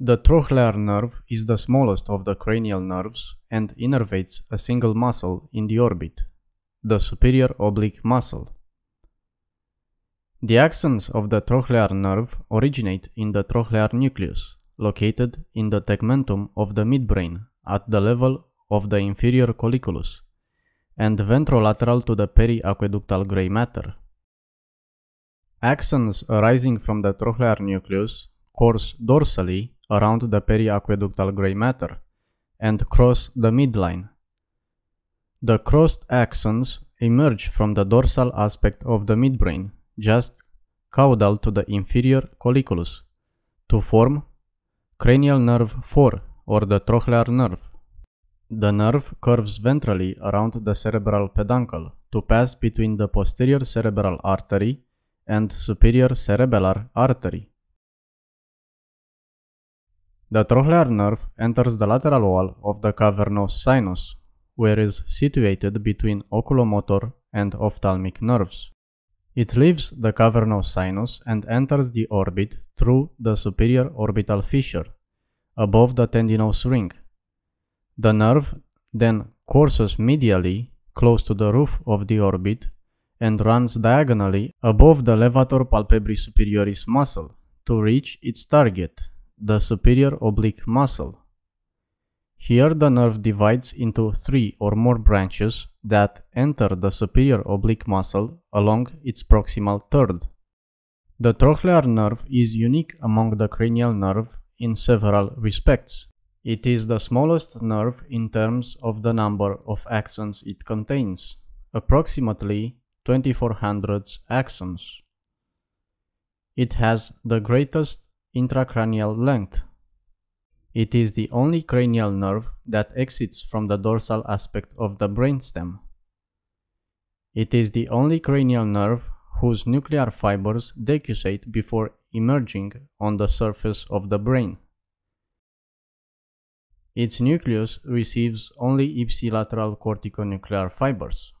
The trochlear nerve is the smallest of the cranial nerves and innervates a single muscle in the orbit, the superior oblique muscle. The axons of the trochlear nerve originate in the trochlear nucleus, located in the tegmentum of the midbrain at the level of the inferior colliculus, and ventrolateral to the periaqueductal gray matter. Axons arising from the trochlear nucleus course dorsally around the periaqueductal gray matter and cross the midline. The crossed axons emerge from the dorsal aspect of the midbrain, just caudal to the inferior colliculus, to form cranial nerve 4 or the trochlear nerve. The nerve curves ventrally around the cerebral peduncle to pass between the posterior cerebral artery and superior cerebellar artery. The trochlear nerve enters the lateral wall of the cavernous sinus, where it is situated between oculomotor and ophthalmic nerves. It leaves the cavernous sinus and enters the orbit through the superior orbital fissure, above the tendinous ring. The nerve then courses medially close to the roof of the orbit and runs diagonally above the levator palpebrae superioris muscle to reach its target, the superior oblique muscle. Here the nerve divides into three or more branches that enter the superior oblique muscle along its proximal third. The trochlear nerve is unique among the cranial nerve in several respects. It is the smallest nerve in terms of the number of axons it contains, approximately 2400 axons. It has the greatest intracranial length. It is the only cranial nerve that exits from the dorsal aspect of the brainstem. It is the only cranial nerve whose nuclear fibers decussate before emerging on the surface of the brain. Its nucleus receives only ipsilateral corticonuclear fibers.